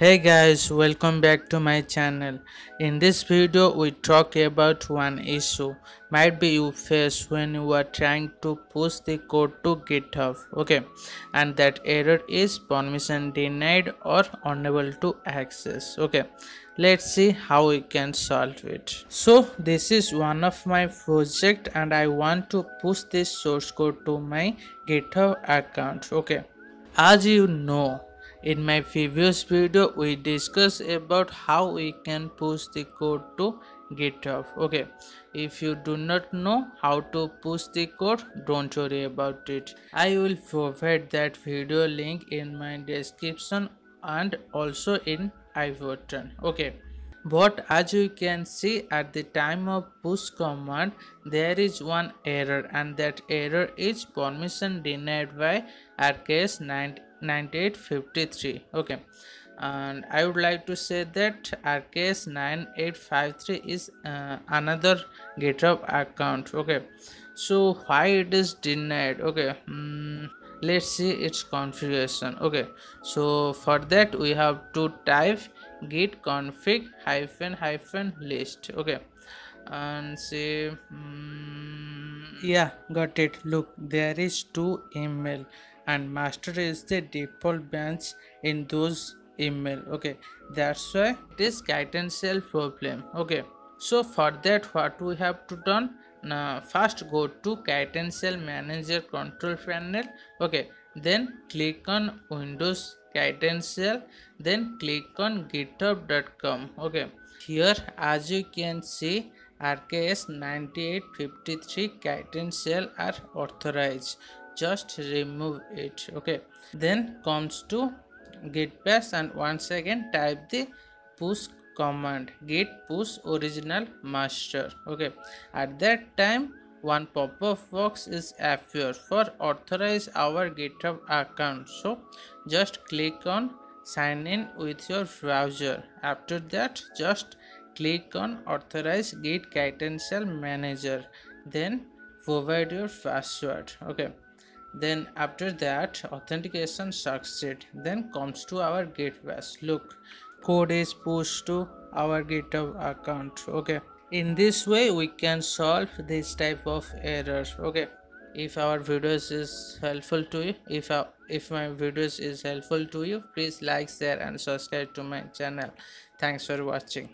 Hey guys, welcome back to my channel. In this video, we talk about one issue might be you face when you are trying to push the code to GitHub. Okay, and that error is permission denied or unable to access. Okay, let's see how we can solve it. So this is one of my project and I want to push this source code to my GitHub account. Okay, as you know in my previous video we discussed about how we can push the code to github. Okay if you do not know how to push the code don't worry about it. I will provide that video link in my description and also in i button okay but as you can see at the time of push command there is one error and that error is permission denied by rks 90 9853 okay. And i would like to say that rks 9853 is uh, another github account. Okay. So why it is denied? Okay. Mm, let's see its configuration. Okay. So for that we have to type git config hyphen hyphen list. Okay. And say mm, yeah got it. Look there is two email and master is the default branch in those email. Okay that's why it is cell problem. Okay so for that what we have to done? Now first go to cell manager control panel. Okay then click on windows cell then click on github.com okay here as you can see rks 9853 cell are authorized just remove it okay? Then comes to git bash and once again type the push command git push original master okay? At that time one pop-up box is appear for authorize our github account. So just click on sign in with your browser. After that just click on authorize git credential manager. Then provide your password okay then after that authentication succeed then comes to our bash look code is pushed to our github account okay? In this way we can solve this type of errors okay? If our videos is helpful to you if our, if my videos is helpful to you please like share and subscribe to my channel. Thanks for watching